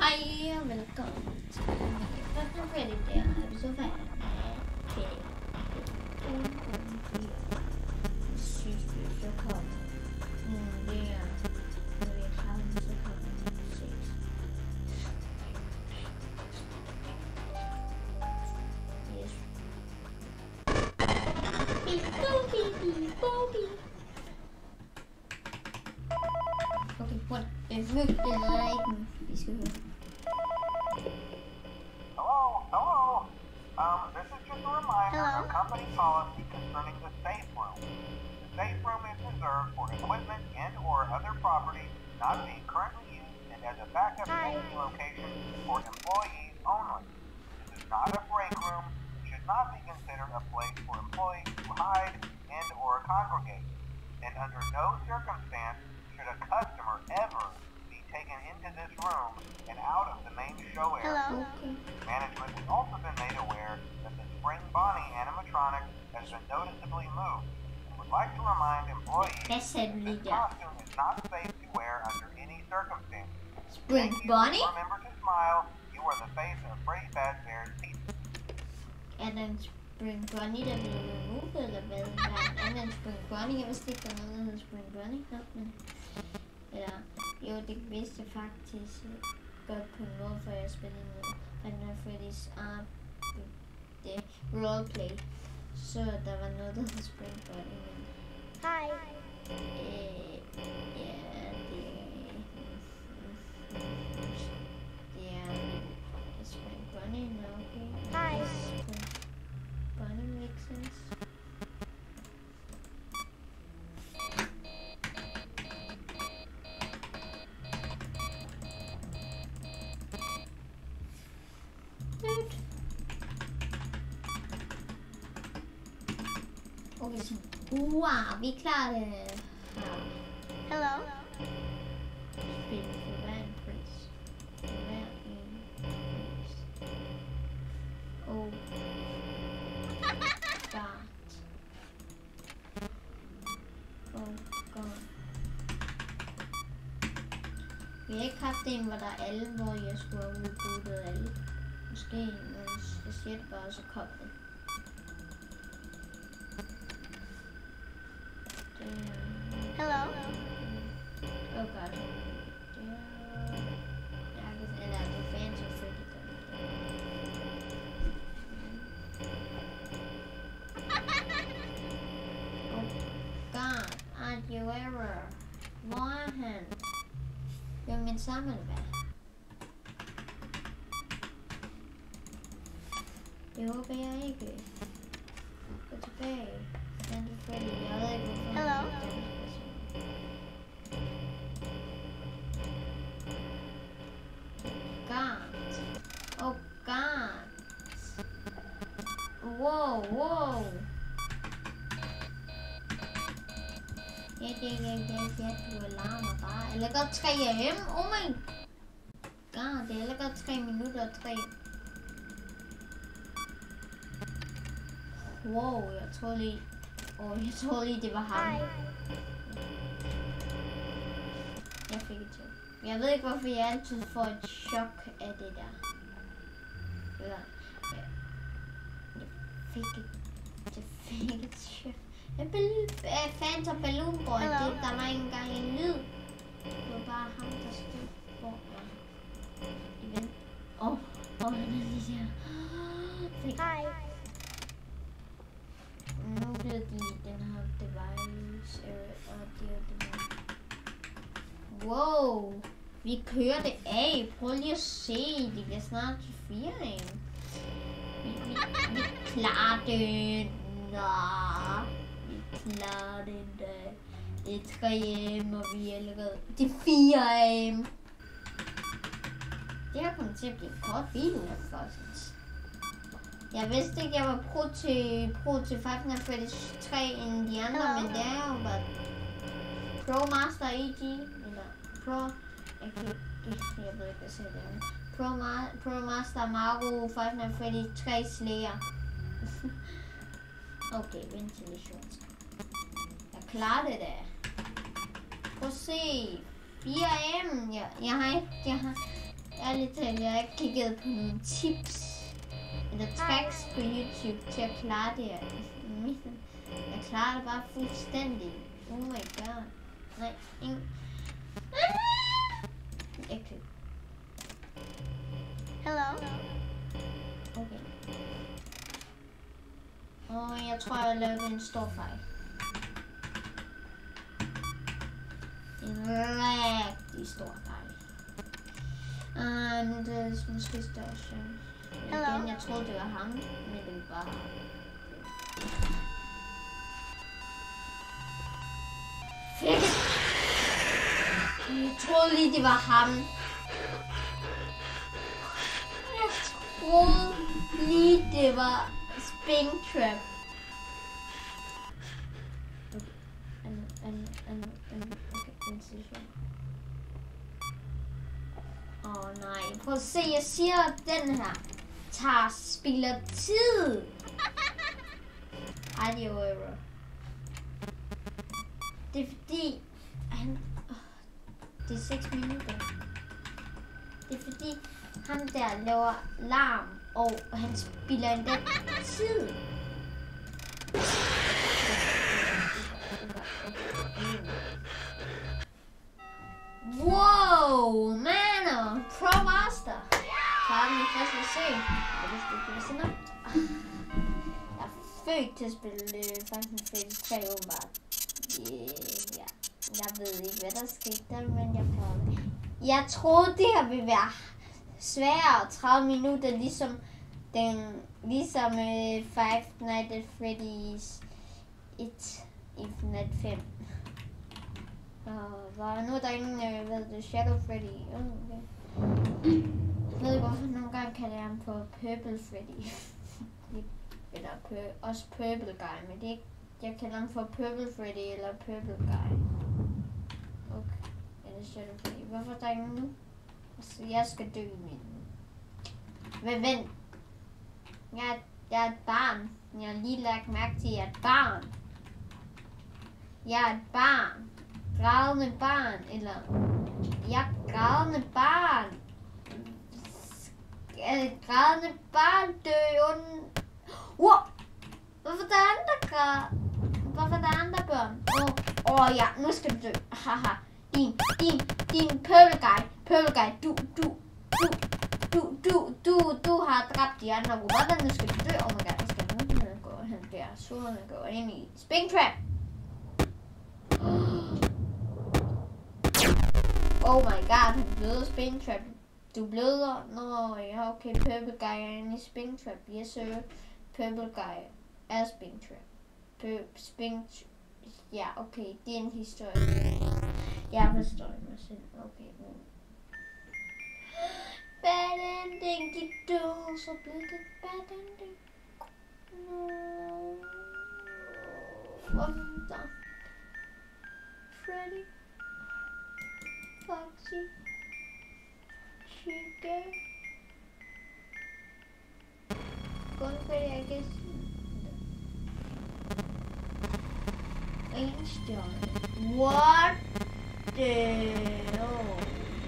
Hej og velkommen til Five Nights at Freddy. Der er vi så færdige what? Jeg flygtede ikke. Vi skal høre. Hello, hello. Um, this is just a reminder Hello? of company policy concerning the safe room. The safe room is reserved for equipment and or other property not being currently used and as a backup safety location for employees only. This is not a break room. It should not be considered a place for employees to hide and or congregate. And under no circumstance should a customer ever be taken into this room and out of the main show area. Hello? Management has also been made aware that the Spring Bonnie animatronic has been noticeably moved and would like to remind employees Hvad sagde du lige this der? costume is not safe to wear under any circumstance. Spring Thank you. Bonnie? Remember to smile. You are the face of Freddy Fazbear's Pizza. Er der en Spring Bonnie, der bliver removed, eller hvad? Der er en anden Spring Bonnie. Jeg vidste ikke, der var noget, der hedder Spring Bonnie. Nå, men... Eller, jo, det vidste jeg faktisk øh, godt på en måde, for jeg spillede med Final Freddy's uh, det roleplay. Så der var noget, der hed Spring Bonnie, men... Hi. Øh, ja, det er... Det er... Spring Bonnie, nå, okay. Så... Wow, vi klarer det her. Hello? Oh. God. Oh God. Vi har ikke haft en, hvor der er alle, hvor jeg skulle have udbuddet alle. Måske, men jeg siger det bare, så kom det. Det er... Hello? Oh god. Yeah. Yeah, because and uh, the fans are freaking Oh god, jeg ikke. Jeg ikke. Hello? God. Oh God. Ja, ja, ja, du alarmer bare. Eller godt 3 hjem. Oh my god, det er eller godt 3 minutter og 3. Wow, jeg tror lige... Åh, oh, jeg tror lige, det var ham. Hi. Jeg fik et chok. Jeg ved ikke, hvorfor jeg altid får et chok af det der. Ja. jeg fik et, jeg fik et chok. Jeg bal- Fanta Balloon Boy, det, der var ikke engang en lyd. Det var bare ham, der stod foran. Igen. Åh, oh, oh, han er lige der. Fik Wow, vi kører det af. Prøv lige at se, det bliver snart til firing. Vi, vi, vi klarer det. Nå, vi klarer det da. Det er 3 AM, og vi er allerede... Det er 4 AM. Det her kommer til at blive en kort video, faktisk. Jeg vidste ikke, jeg var pro til, pro til Five Nights at Freddy's 3 end de andre, men det er jo bare Pro Master EG, eller Pro, jeg, kan, ikke- jeg ved ikke, hvad siger det er. Pro, Ma- Pro Master Mario Five Nights at 3 Slayer. okay, ventilation. Jeg klarer det da. Prøv at se. 4M. Jeg, jeg har ikke, jeg har, ærligt talt, jeg har ikke kigget på nogle tips eller tricks på YouTube til at klare det her. Jeg klarer det bare fuldstændig. Oh my god. Nej, ingen. Ikke. Hello. Okay. Og jeg tror, jeg lavede en stor fejl. En rigtig stor fejl. Nu er det måske større chance. Hello? Jeg troede, det var ham, men det var... Fedt! Jeg troede lige, det var ham. Jeg troede lige, det var Springtrap. Okay. Anden, anden, anden, anden. Okay, en situation. Åh oh, nej, prøv at se, jeg siger, at den her tager, spiller tid. Ej, det er jo. Øh, det er fordi, han... Det er 6 minutter. Det er fordi, ham der laver larm, og han spiller endda tid. Wow, man, pro master. Klarer den i første forsøg. Jeg vidste ikke, det var så nemt. Jeg er født til at spille øh, Final Fantasy 3, åbenbart. Yeah, ja. Jeg ved ikke, hvad der skete der, men jeg prøvede. Jeg troede, det her ville være sværere 30 minutter, ligesom den, ligesom uh, Five Nights at Freddy's 1 i FNAF 5. Og var nu er der ingen, øh, hvad det, Shadow Freddy. Øh, okay. Jeg ved ikke, hvorfor nogle gange kalder jeg ham for Purple Freddy. eller pur, også Purple Guy, men det er ikke, jeg kalder ham for Purple Freddy eller Purple Guy det eller du Freddy. Hvorfor er der ingen nu? Altså, jeg skal dø i min. Men vent. Jeg, jeg er et barn. Jeg har lige lagt mærke til, at jeg er et barn. Jeg er et barn. Grædende barn, eller... Jeg er grædende barn. Skal et grædende barn dø uden... Wow! Hvorfor der er andre græd? Hvorfor der er andre børn? Åh, oh, oh, ja, nu skal du dø. Haha. Din, din, din purple guy. Purple guy. Du, du, du, du, du, du, du har dræbt de andre robotter. Nu skal du dø. Oh my god, nu skal nu gå hen der. Solen går ind i Springtrap. Oh my god, han bløder Springtrap. Du bløder? Nå, ja, okay. Purple guy er inde i Springtrap. Yes, sir. Purple guy er Springtrap. Pur- Spring... Ja, okay. Det er en historie. Jeg forstår mig selv. Okay, men... Bad ending, de døde, så blev det bad ending. No. Hvorfor der? Freddy. Foxy. Chica. Kun Freddy, I guess. En stjerne. What Oh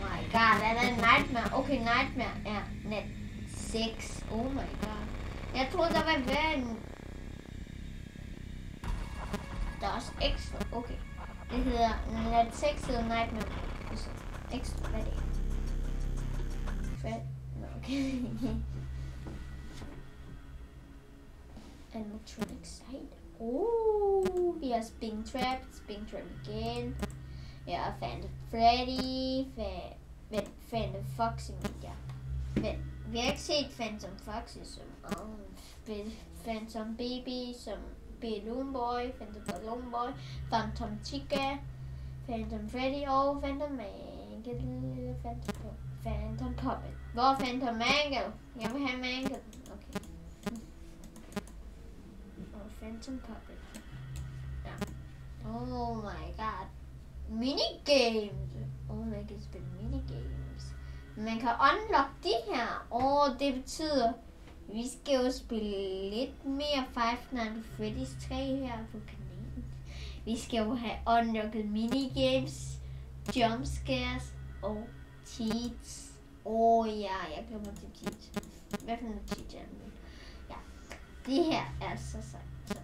my god, er der Nightmare? Okay, Nightmare er net 6. Oh my god. Jeg troede, der var vand. Der er. Okay. Det hedder net 6 hedder Nightmare. Så ekstra, hvad er det? Fred. Okay. Animatronic side. Oh, vi har Springtrap, Springtrap igen. Jeg har Phantom Freddy, Fa- vent, Phantom Foxy, men ja. Vent, vi har ikke set Phantom Foxy som um, Sp- Phantom Baby, som Balloon Boy, Phantom Balloon Boy, Phantom Chica, Phantom Freddy og Phantom Mangle, Phantom, Phantom Puppet. Hvor er Phantom Mangle? Jeg vil have Mangle. Okay. Og Phantom Puppet. Ja. Oh my god. Minigames. Oh, man kan spille minigames. Man kan unlock de her. Og oh, det betyder, vi skal jo spille lidt mere Five Nights at Freddy's 3 her på kanalen. Vi skal jo have unlocket minigames, jumpscares og cheats. Åh oh, ja, jeg glemmer til cheats. Hvad for noget cheat er det? Ja, det her er så sejt.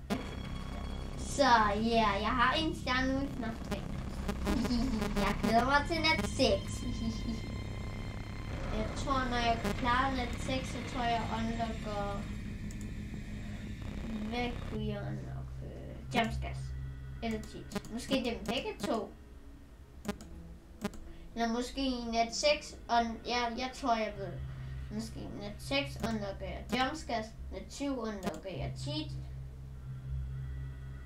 Så, ja, ja, jeg har en stjerne nu i FNAF 3. Jeg glæder mig til nat 6. Jeg tror, når jeg klarer nat 6, så tror jeg, unlocker... Hvad kunne jeg unlock? Øh, jumpscares. Eller cheat. Måske dem begge to. Eller måske i nat 6, og ja, jeg tror, jeg ved. Måske i nat 6 unlocker jeg jumpscares, nat 7 unlocker jeg cheat.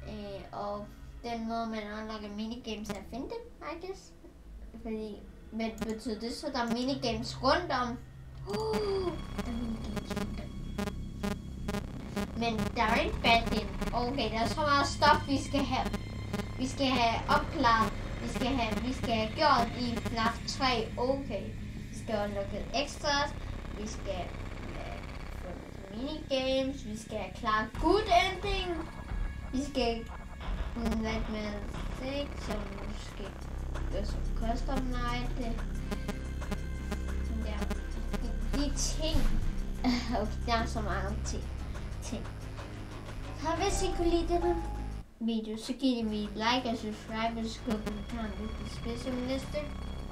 Øh, og den måde, man unlocker minigames, er at finde dem, I guess. Fordi, men betyder det så, der er minigames rundt om? Uh, der er minigames rundt om. Men der er en bad end. Okay, der er så meget stof, vi skal have. Vi skal have opklaret. Vi skal have, vi skal have gjort i FNAF 3. Okay. Vi skal have lukket extras. Vi skal have mini minigames. Vi skal have klaret good ending. Vi skal hvad med six, som måske gør som custom night. Sådan der. De, de ting. Okay, der er så mange ting. ting. Så hvis I kunne lide den video, så giv det mig et like og subscribe, og skriv kommentar, hvis det skal som næste.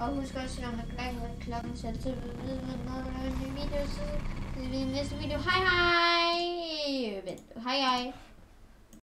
Og husk også at klikke med klokken, så altid vil vide, når der er en ny video, så ses vi i næste video. Hej hej! Vent, hej hej!